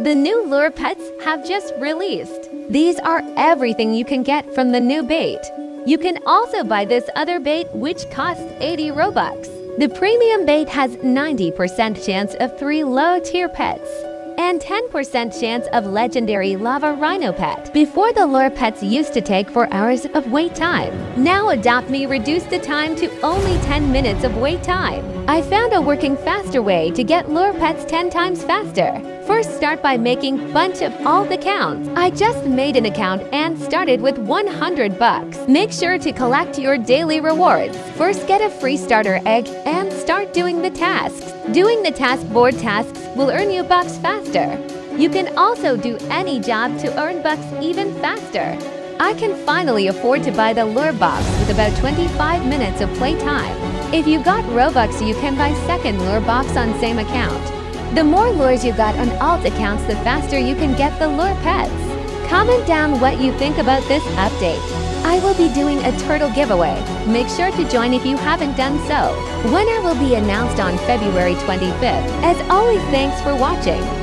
The new lure pets have just released. These are everything you can get from the new bait. You can also buy this other bait which costs 80 Robux. The premium bait has 90% chance of 3 low-tier pets and 10% chance of legendary lava rhino pet. Before the lure pets used to take 4 hours of wait time. Now Adopt Me reduced the time to only 10 minutes of wait time. I found a working faster way to get lure pets 10 times faster. First start by making bunch of all the accounts. I just made an account and started with 100 bucks. Make sure to collect your daily rewards. First get a free starter egg and start doing the tasks. Doing the task board tasks will earn you bucks faster. You can also do any job to earn bucks even faster. I can finally afford to buy the lure box with about 25 minutes of playtime. If you got Robux, you can buy second lure box on same account. The more lures you got on alt accounts, the faster you can get the lure pets. Comment down what you think about this update. I will be doing a turtle giveaway. Make sure to join if you haven't done so. Winner will be announced on February 25th. As always, thanks for watching.